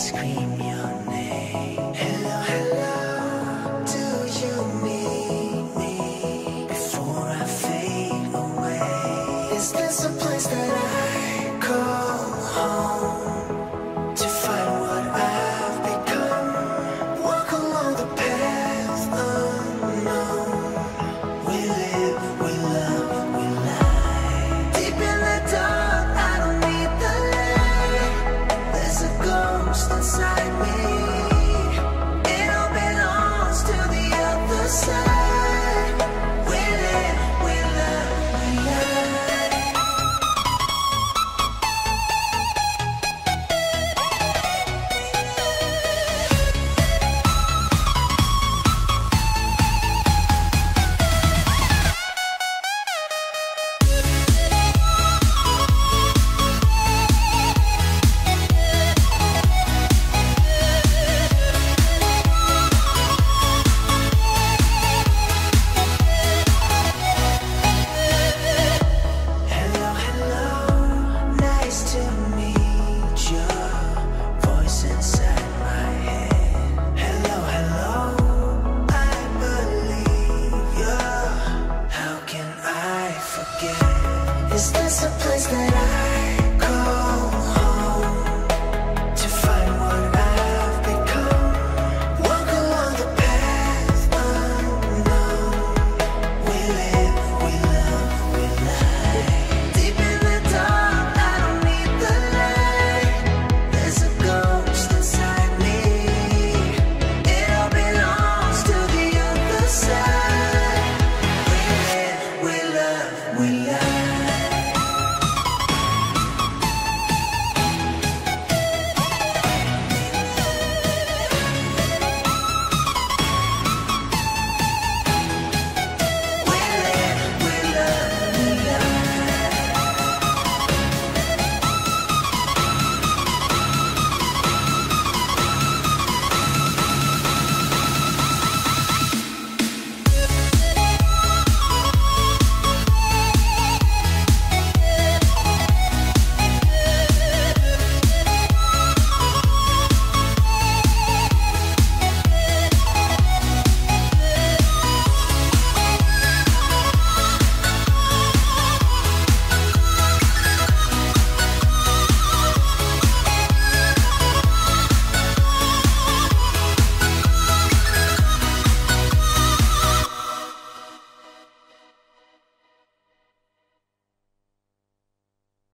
ice cream. Is this a place that I go home to find what I've become? Walk along the path unknown. We live, we love, we lie. Deep in the dark, I don't need the light. There's a ghost inside me. It all belongs to the other side. We live, we love, we lie.